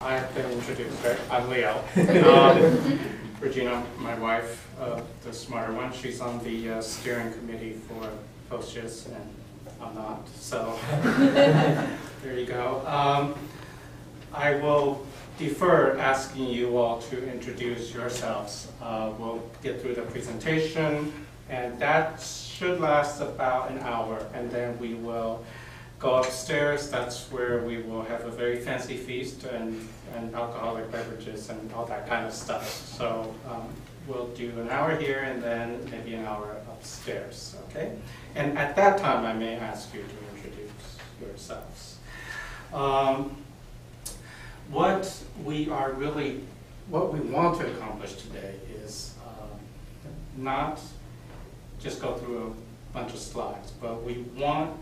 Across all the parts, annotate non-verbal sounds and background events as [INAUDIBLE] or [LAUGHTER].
I have been introduced, right? I'm Leo. Um, Regina, my wife, uh, the smarter one, she's on the uh, steering committee for PostGIS, and I'm not, so [LAUGHS] there you go. Um, I will defer asking you all to introduce yourselves. Uh, We'll get through the presentation, and that should last about an hour, and then we will go upstairs, that's where we will have a very fancy feast and, and alcoholic beverages and all that kind of stuff. So, um, we'll do an hour here and then maybe an hour upstairs, okay? And at that time, I may ask you to introduce yourselves. Um, what we are really, what we want to accomplish today is, um, not just go through a bunch of slides, but we want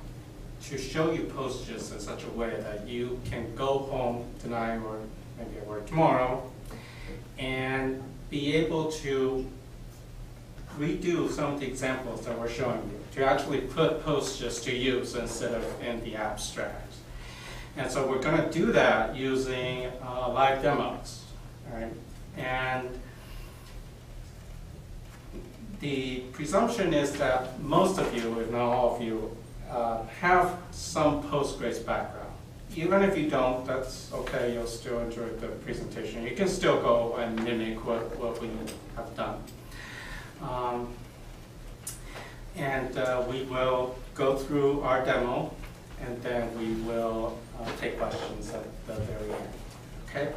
to show you PostGIS in such a way that you can go home tonight or maybe at work tomorrow and be able to redo some of the examples that we're showing you, to actually put PostGIS to use instead of in the abstract. And so we're gonna do that using uh, live demos, right? And the presumption is that most of you, if not all of you, uh, have some Postgres background. Even if you don't, that's okay, you'll still enjoy the presentation. You can still go and mimic what, what we have done. Um, and uh, we will go through our demo, and then we will uh, take questions at the very end. Okay?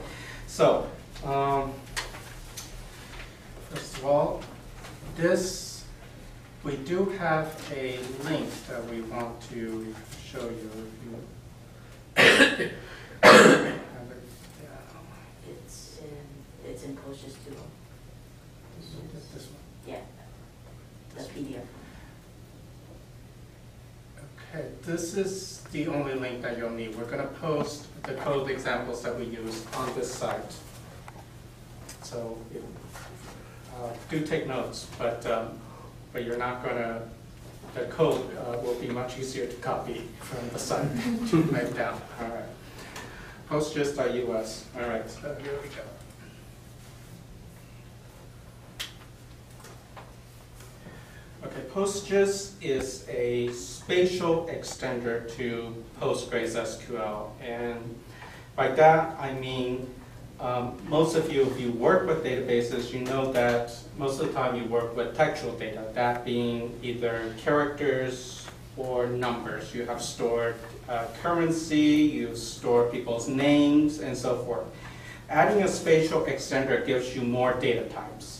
So, um, first of all, this we do have a link that we want to show you. if you have it down. It's in, it's in PostGIS too. This one. Yeah, the PDF. Okay, this is the only link that you'll need. We're gonna post the code examples that we use on this site. So, uh, do take notes, but, um, but you're not gonna, the code uh, will be much easier to copy from the site to write down, all right. Postgis.us, all right, so here we go. Okay, PostGIS is a spatial extender to Postgres SQL. And by that, I mean, um, most of you, if you work with databases, you know that most of the time you work with textual data, that being either characters or numbers. You have stored uh, currency, you store people's names, and so forth. Adding a spatial extender gives you more data types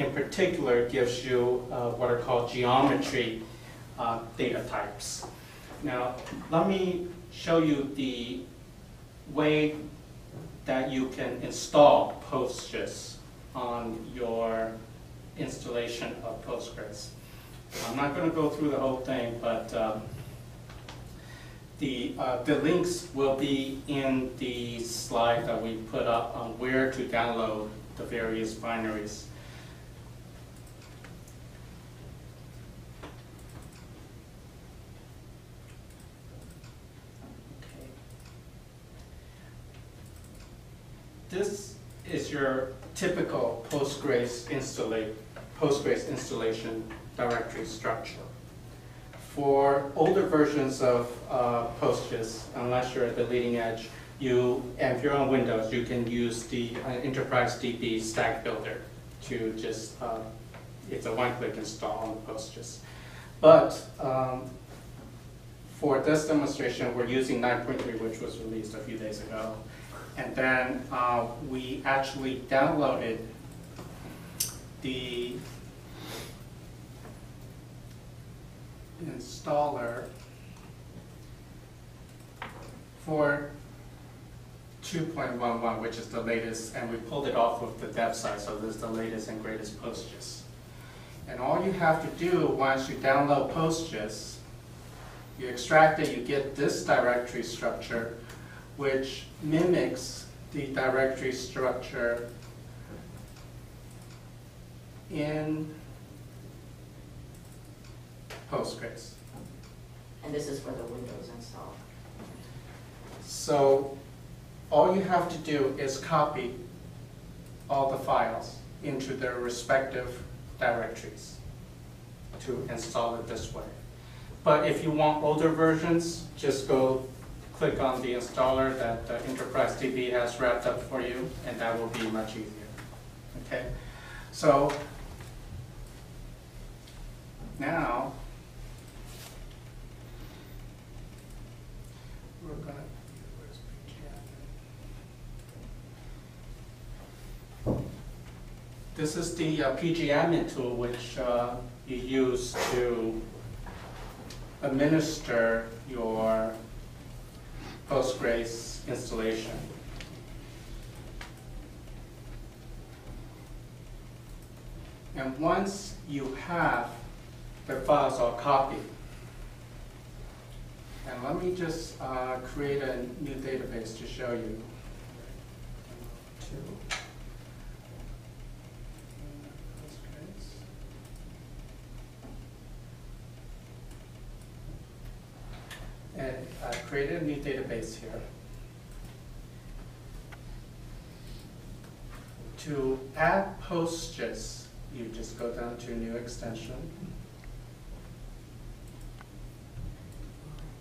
in particular gives you uh, what are called geometry uh, data types. Now, let me show you the way that you can install PostGIS on your installation of Postgres. I'm not going to go through the whole thing, but um, the, uh, the links will be in the slide that we put up on where to download the various binaries. This is your typical Postgres installa- Postgres installation directory structure. For older versions of uh, unless you're at the leading edge, you, and if you're on Windows, you can use the uh, Enterprise DB Stack Builder to just, uh, it's a one-click install on PostGIS. But um, for this demonstration, we're using 9.3, which was released a few days ago. And then uh, we actually downloaded the installer for 2.11, which is the latest, and we pulled it off of the dev site, so this is the latest and greatest PostGIS. And all you have to do once you download PostGIS, you extract it, you get this directory structure, which mimics the directory structure in Postgres. And this is for the Windows install. So all you have to do is copy all the files into their respective directories to install it this way. But if you want older versions, just go click on the installer that uh, Enterprise DB has wrapped up for you, and that will be much easier. Okay, so now we're gonna. This is the uh, PGAdmin tool which uh, you use to administer your Postgres installation. And once you have the files all copied, and let me just uh, create a new database to show you. Two. Postgres. And uh, I created a new database here. To add PostGIS, you just go down to new extension.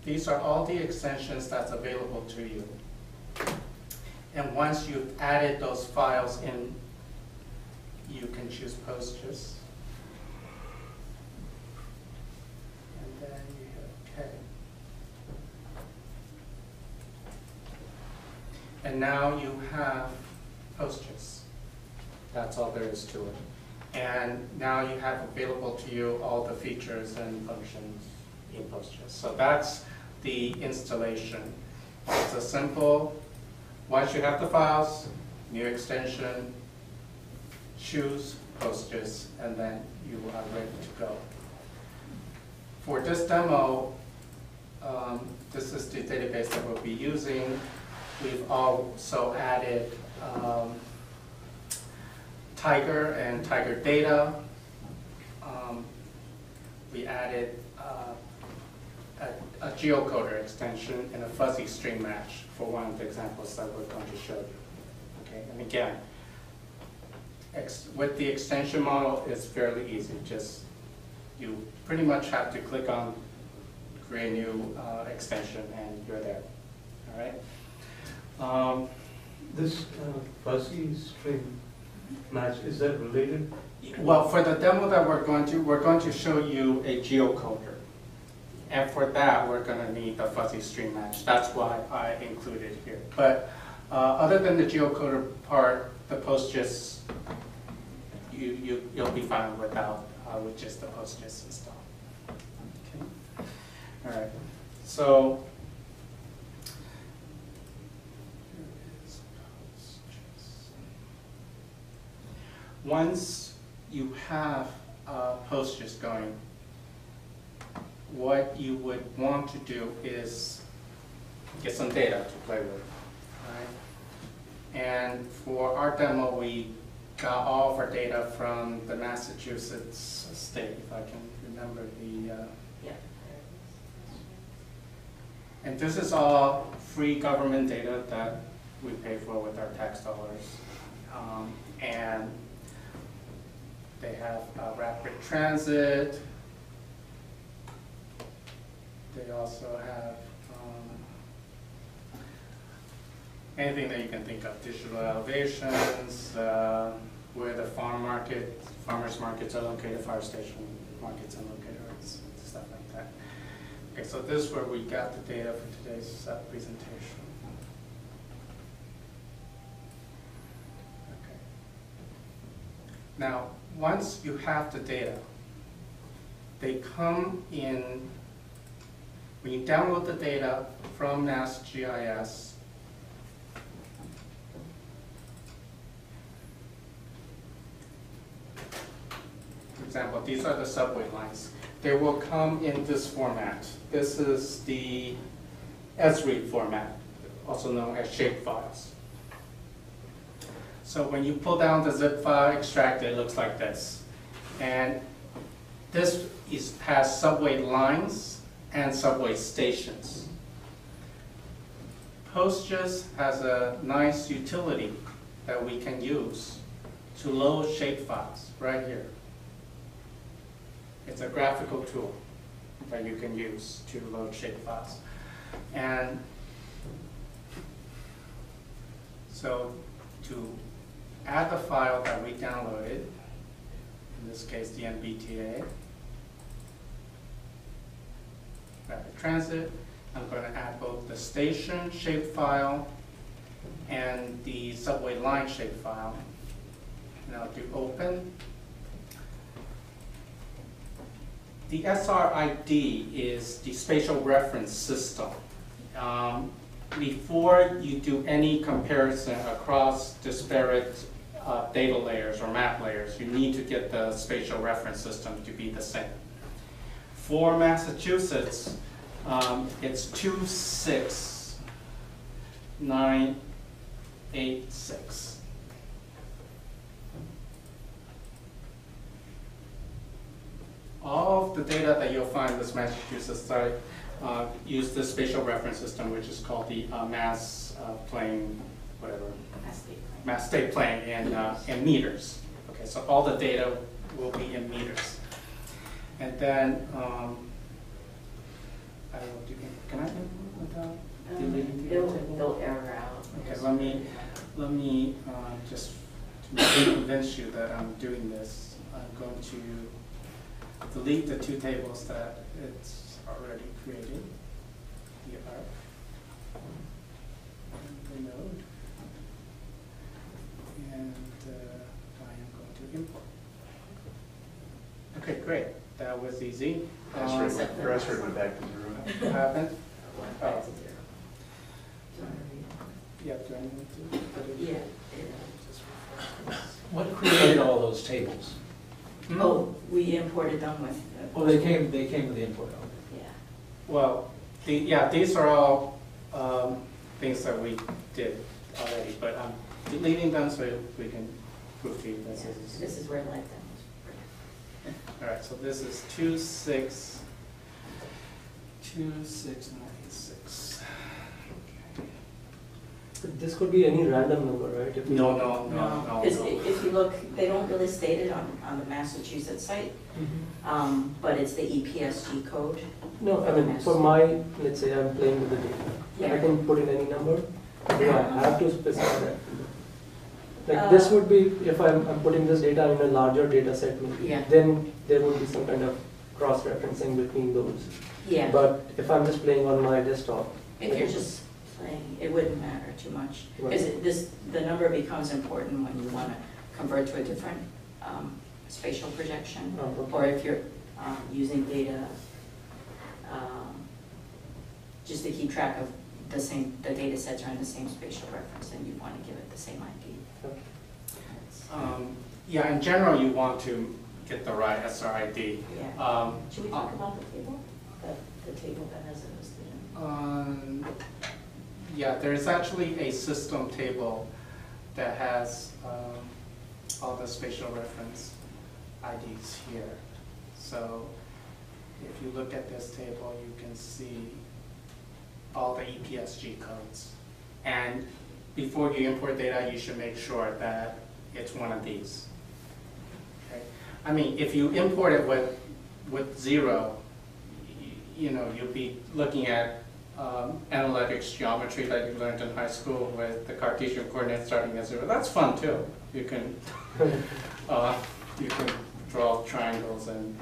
These are all the extensions that's available to you. And once you've added those files in, you can choose PostGIS. And then you hit OK. And now you have PostGIS. That's all there is to it. And now you have available to you all the features and functions in PostGIS. So that's the installation. It's a simple, once you have the files, new extension, choose PostGIS, and then you are ready to go. For this demo, um, this is the database that we'll be using. We've also added um, Tiger and Tiger Data. Um, We added uh, a a geocoder extension and a fuzzy string match for one of the examples that we're going to show you. Okay, and again, with the extension model, it's fairly easy. Just, you pretty much have to click on create new uh, extension and you're there. All right? Um, This uh, fuzzy string match, is that related? Well, for the demo that we're going to, we're going to show you a geocoder. And for that, we're gonna need the fuzzy string match. That's why I included here. But uh, other than the geocoder part, the PostGIS, you, you, you'll be fine without, uh, with just the PostGIS install. Okay. All right, so. here is PostGIS. Once you have uh, PostGIS going, what you would want to do is get some data to play with. right? And for our demo, we got all of our data from the Massachusetts state, if I can remember the, uh, Yeah. and this is all free government data that we pay for with our tax dollars. Um, And they have uh, rapid transit. They also have um, anything that you can think of, digital elevations, uh, where the farm market, farmers markets are located, fire station markets are located, stuff like that. Okay, so this is where we got the data for today's uh, presentation. Now, once you have the data, they come in, when you download the data from MassGIS, for example, these are the subway lines. They will come in this format. This is the Esri format, also known as shapefiles. So when you pull down the zip file, extract it, looks like this. And this is, has subway lines and subway stations. PostGIS has a nice utility that we can use to load shapefiles right here. It's a graphical tool that you can use to load shapefiles. And so to add the file that we downloaded, in this case the MBTA, rapid transit, I'm going to add both the station shapefile and the subway line shapefile. And I'll do open. The SRID is the spatial reference system. Um, Before you do any comparison across disparate uh, data layers or map layers, you need to get the spatial reference system to be the same. For Massachusetts, um, it's two six nine eight six. All of the data that you'll find in this Massachusetts site uh, use the spatial reference system, which is called the uh, mass uh, plane, whatever, mass state plane in, uh, in meters. Okay, so all the data will be in meters. And then, um, I will do, can I input without deleting Um, the They'll, table? they'll error out. Okay, let me, let me, uh, just to convince you that I'm doing this, I'm going to delete the two tables that it's already created. The arc. And the node. And, uh, I am going to import. Okay, great, that was easy. Um, Password went- password went back to zero. What happened? [LAUGHS] One Oh. back to zero. Do you wanna read? Yeah, do I need to put it? Yeah. it- What created all those tables? Hmm? Oh, we imported them with. uh, Oh, they came, they came with the import, okay. Yeah. Well, the, yeah, these are all um, things that we did already, but I'm deleting them so we can prove to this Yeah, is. This is where life demos. All right, so this is two, six, two, six, nine, six. This could be any random number, right? If you- No, no, no, no, Because no. if you look, they don't really state it on, on the Massachusetts site, Mhm. um, but it's the EPSG code. No, I mean, for my, let's say I'm playing with the data, I Yeah. can put in any number, do I have to specify that? Like, this Uh, would be, if I'm, I'm putting this data in a larger data set, maybe, Yeah. then there would be some kind of cross-referencing between those. Yeah, But if I'm just playing on my desktop. if you're just playing, it wouldn't matter too much. Because Right. it- this, the number becomes important when you want to convert to a different um, spatial projection. Oh, okay. Or if you're um, using data, um, just to keep track of the same, the data sets are in the same spatial reference, and you want to give it the same ID. Um, Yeah, in general, you want to get the right SRID. Yeah. Um, Should we talk about the table? The, the table that has it listed in? Um, Yeah, there's actually a system table that has um, all the spatial reference IDs here. So if you look at this table, you can see all the EPSG codes. And before you import data, you should make sure that it's one of these. Okay? I mean, if you import it with, with zero, you know, you'll be looking at um, analytics geometry that you learned in high school with the Cartesian coordinates starting at zero. That's fun too. You can, [LAUGHS] uh, you can draw triangles and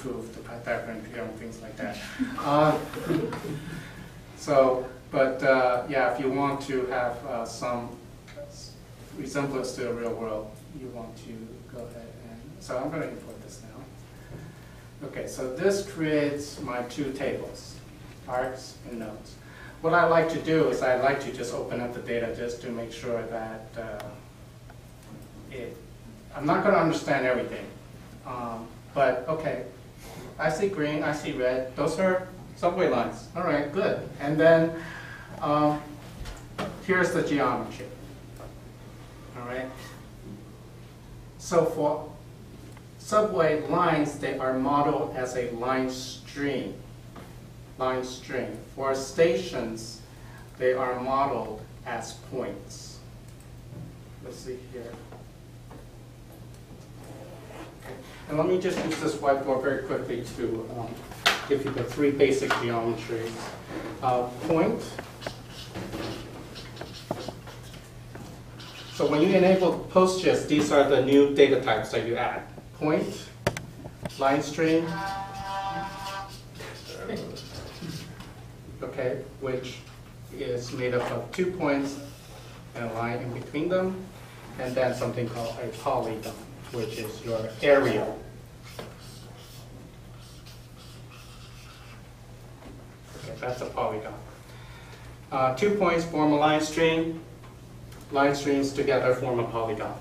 prove the Pythagorean theorem, things like that. Uh, [LAUGHS] So, but, uh, yeah, if you want to have uh, some resemblance to the real world, you want to go ahead and, so I'm gonna import this now. Okay, so this creates my two tables, arcs and nodes. What I like to do is I like to just open up the data just to make sure that uh, it, I'm not gonna understand everything. Um, But, okay, I see green, I see red, those are subway lines, all right, good. And then, um, here's the geometry. All right? So for subway lines, they are modeled as a line string. line string. For stations, they are modeled as points. Let's see here. And let me just use this whiteboard very quickly to um, give you the three basic geometries. Uh, Point. So when you enable PostGIS, these are the new data types that you add. Point, line string, okay, which is made up of two points and a line in between them, and then something called a polygon, which is your area. Okay, that's a polygon. Uh, two points form a line string, line strings together form a polygon.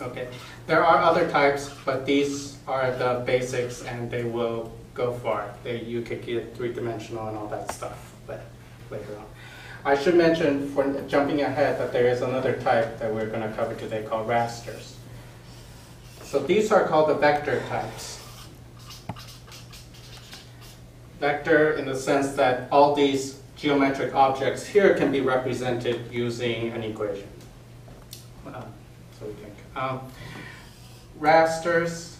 Okay, there are other types, but these are the basics and they will go far. They, you could get three-dimensional and all that stuff, but later on. I should mention, for jumping ahead, that there is another type that we're gonna cover today called rasters. So these are called the vector types. Vector in the sense that all these geometric objects here can be represented using an equation. Uh, So we think. Um, Rasters,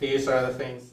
these are the things